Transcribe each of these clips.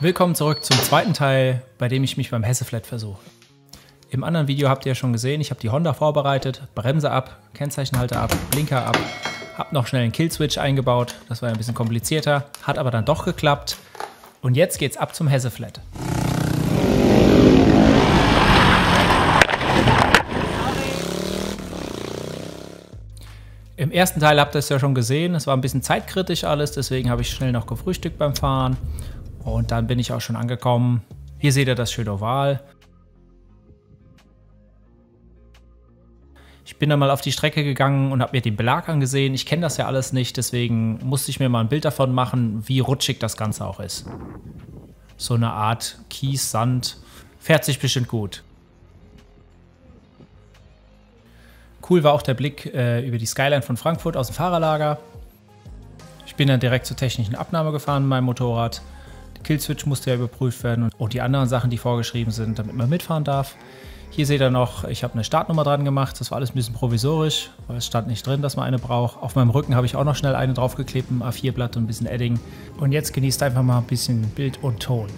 Willkommen zurück zum zweiten Teil, bei dem ich mich beim Hesseflat versuche. Im anderen Video habt ihr ja schon gesehen, ich habe die Honda vorbereitet, Bremse ab, Kennzeichenhalter ab, Blinker ab, habe noch schnell einen Killswitch eingebaut, das war ein bisschen komplizierter, hat aber dann doch geklappt. Und jetzt geht's ab zum Hesseflat. Im ersten Teil habt ihr es ja schon gesehen, es war ein bisschen zeitkritisch alles, deswegen habe ich schnell noch gefrühstückt beim Fahren und dann bin ich auch schon angekommen. Hier seht ihr das schöne Oval. Ich bin dann mal auf die Strecke gegangen und habe mir den Belag angesehen. Ich kenne das ja alles nicht, deswegen musste ich mir mal ein Bild davon machen, wie rutschig das Ganze auch ist. So eine Art Kies, Sand. Fährt sich bestimmt gut. Cool war auch der Blick äh, über die Skyline von Frankfurt aus dem Fahrerlager. Ich bin dann direkt zur technischen Abnahme gefahren mit meinem Motorrad. Killswitch musste ja überprüft werden und die anderen Sachen, die vorgeschrieben sind, damit man mitfahren darf. Hier seht ihr noch, ich habe eine Startnummer dran gemacht. Das war alles ein bisschen provisorisch, weil es stand nicht drin, dass man eine braucht. Auf meinem Rücken habe ich auch noch schnell eine draufgeklebt, ein A4-Blatt und ein bisschen Edding. Und jetzt genießt einfach mal ein bisschen Bild und Ton.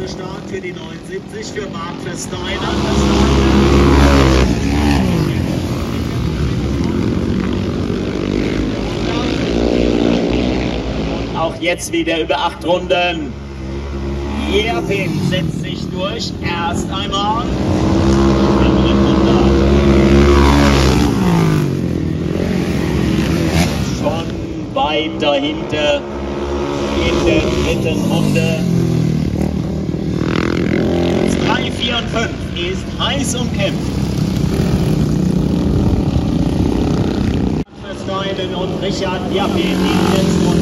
Beste Start für die 79 für Mark Versteiner. Auch jetzt wieder über acht Runden. Jerpin setzt sich durch. Erst einmal. Schon weit dahinter in der dritten Runde. 5 ist heiß umkämpft. Versteinen und Richard in die letzte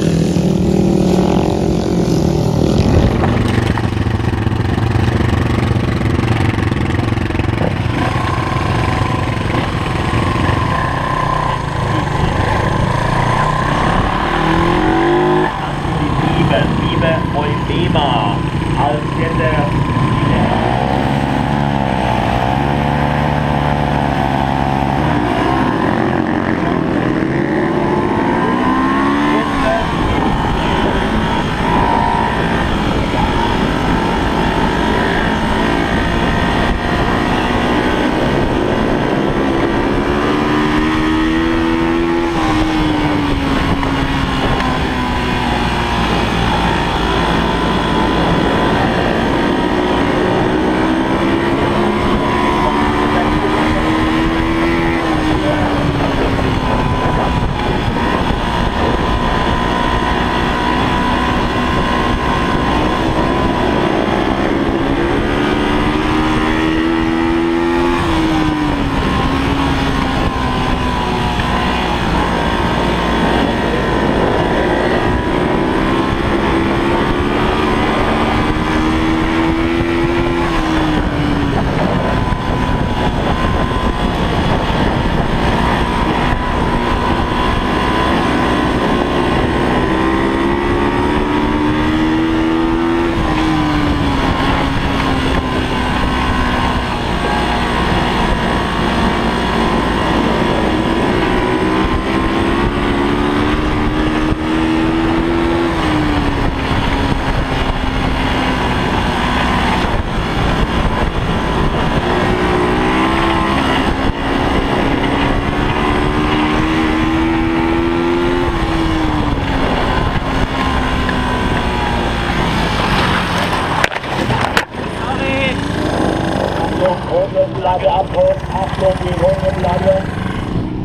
Achtung, Rundenlage Abbruch, Achtung, die Rundenlage.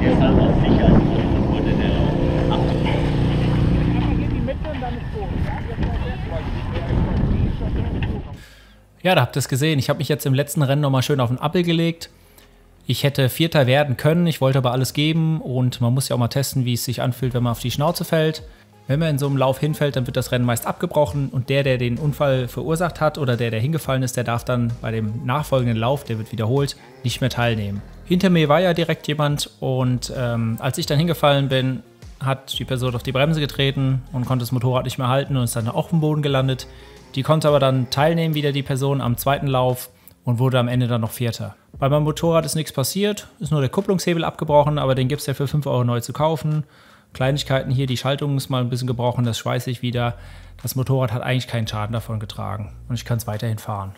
Deshalb aus Sicherheitsgründen wurde der Achtung. Ja, da habt ihr es gesehen. Ich habe mich jetzt im letzten Rennen nochmal schön auf den Appel gelegt. Ich hätte Vierter werden können, ich wollte aber alles geben und man muss ja auch mal testen, wie es sich anfühlt, wenn man auf die Schnauze fällt. Wenn man in so einem Lauf hinfällt, dann wird das Rennen meist abgebrochen und der, der den Unfall verursacht hat oder der, der hingefallen ist, der darf dann bei dem nachfolgenden Lauf, der wird wiederholt, nicht mehr teilnehmen. Hinter mir war ja direkt jemand und ähm, als ich dann hingefallen bin, hat die Person auf die Bremse getreten und konnte das Motorrad nicht mehr halten und ist dann auch auf dem Boden gelandet. Die konnte aber dann teilnehmen, wieder die Person am zweiten Lauf und wurde am Ende dann noch Vierter. Bei meinem Motorrad ist nichts passiert, ist nur der Kupplungshebel abgebrochen, aber den gibt es ja für 5 Euro neu zu kaufen. Kleinigkeiten hier, die Schaltung ist mal ein bisschen gebrochen, das schweiße ich wieder. Das Motorrad hat eigentlich keinen Schaden davon getragen und ich kann es weiterhin fahren.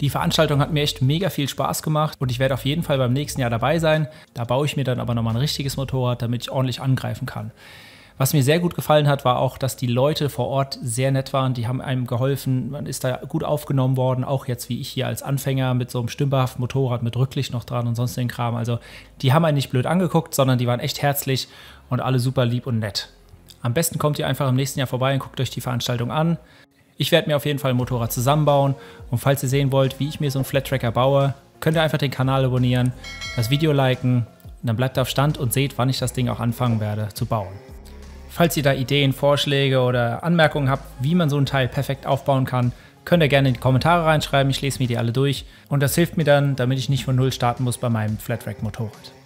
Die Veranstaltung hat mir echt mega viel Spaß gemacht und ich werde auf jeden Fall beim nächsten Jahr dabei sein. Da baue ich mir dann aber nochmal ein richtiges Motorrad, damit ich ordentlich angreifen kann. Was mir sehr gut gefallen hat, war auch, dass die Leute vor Ort sehr nett waren. Die haben einem geholfen. Man ist da gut aufgenommen worden. Auch jetzt wie ich hier als Anfänger mit so einem stümperhaften Motorrad mit Rücklicht noch dran und sonst den Kram. Also die haben einen nicht blöd angeguckt, sondern die waren echt herzlich und alle super lieb und nett. Am besten kommt ihr einfach im nächsten Jahr vorbei und guckt euch die Veranstaltung an. Ich werde mir auf jeden Fall ein Motorrad zusammenbauen. Und falls ihr sehen wollt, wie ich mir so einen Flat Tracker baue, könnt ihr einfach den Kanal abonnieren, das Video liken. Dann bleibt auf Stand und seht, wann ich das Ding auch anfangen werde zu bauen. Falls ihr da Ideen, Vorschläge oder Anmerkungen habt, wie man so ein Teil perfekt aufbauen kann, könnt ihr gerne in die Kommentare reinschreiben. Ich lese mir die alle durch und das hilft mir dann, damit ich nicht von Null starten muss bei meinem Flatrack Motorrad.